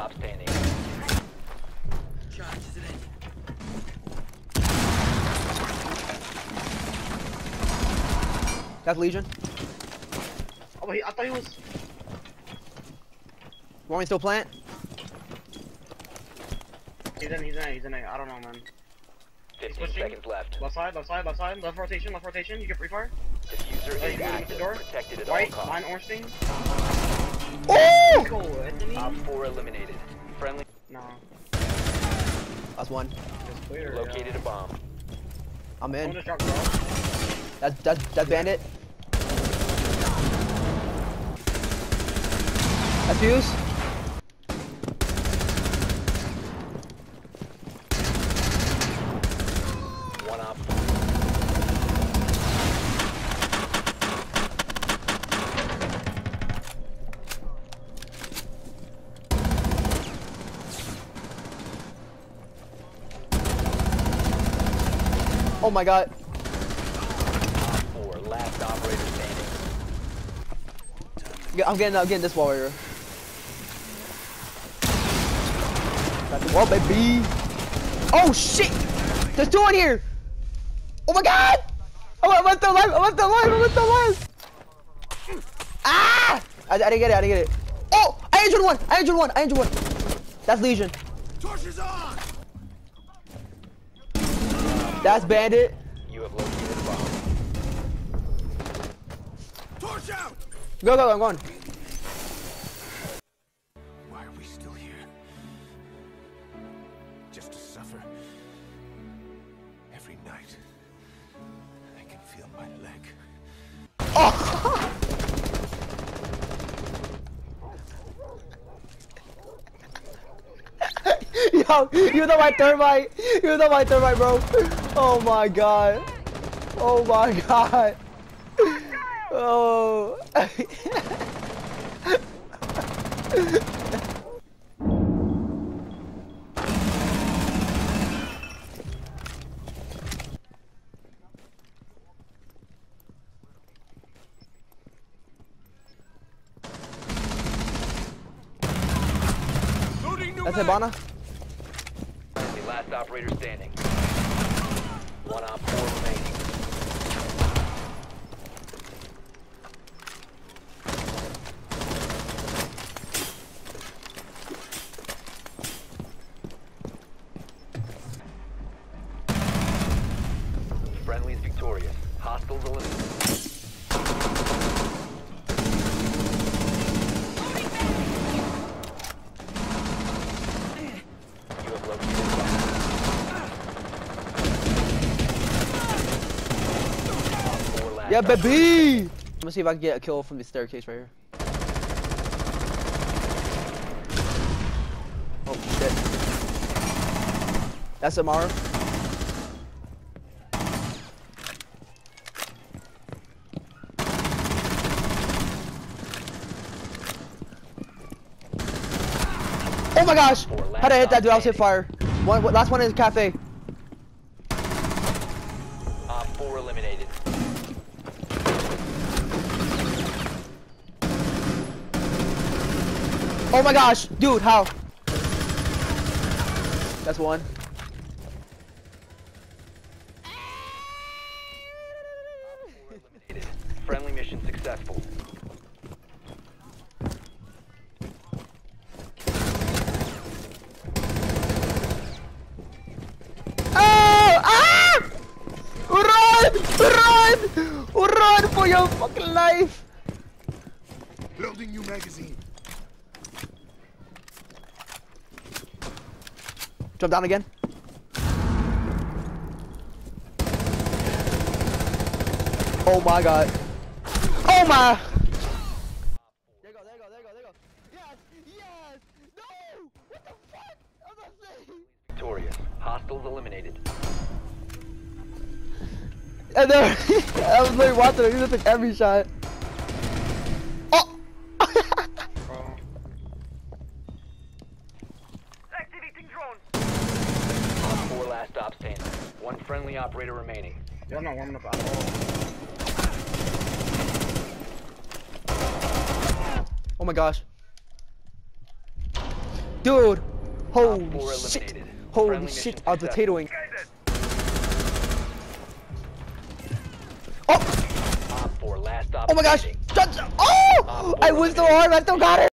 stop standing. Charge Charges ready. That's Lesion. Oh, wait, I thought he was. Want me to still plant? He's in, he's in, he's in. I don't know, man. 15 seconds left. Left side, left side, left side, left rotation, left rotation. You get free fire. Diffuser Oh, is good the active. door? Protected at White, all costs. Right, line, orange thing. Oh! Go, Op 4 eliminated. Friendly No, That's one. clear. located a bomb. I'm in. Someone just. That's that's that bandit. That's fuse. One op. Oh my god. 4, last operator standing. I'm getting I'm getting this warrior. Got the wall, baby. Oh shit! There's two in here. Oh my god! I'm, I'm still alive. I'm still alive. I'm still alive. Ah! I, I didn't get it. I didn't get it. Oh! I injured one. I injured one. I injured one. That's Lesion. Torches on! That's Bandit. You have located a bomb. Torch out! Go, go, I'm going. Why are we still here? Just to suffer. Every night, I can feel my leg. Yo, you know my thermite. You know my thermite, bro. Oh my god. Oh my god. Oh. That's Hibana. The last operator standing. One op 4 remaining. Friendly's victorious. Hostiles eliminated. You have located a bomb. Op four last Yeah, operator baby. I'm gonna see if I can get a kill from the staircase right here. Oh shit. That's Amaru. Oh my gosh! How did I hit that dude? I was hit fire. One, last one in the cafe. Op 4 eliminated. Oh my gosh, dude, how? That's one. Friendly mission successful. Oh! Ah! Run! Run! Run for your fucking life! Loading new magazine. Jump down again. Oh my god. Oh my! There you go, there you go, there you go, there you go. Yes! Yes! No! What the fuck? I'm not saying. Victorious. Hostiles eliminated. And then I was like watching him, he just took every shot. Oh! Bro. Op 4 last stop standing. One friendly operator remaining. You're not warming up at all. oh my gosh. Dude, holy shit. Holy Friendly shit, mission I'm successful. potatoing. Oh, Op four last stop oh my gosh. Oh! I was so hard, I still got it.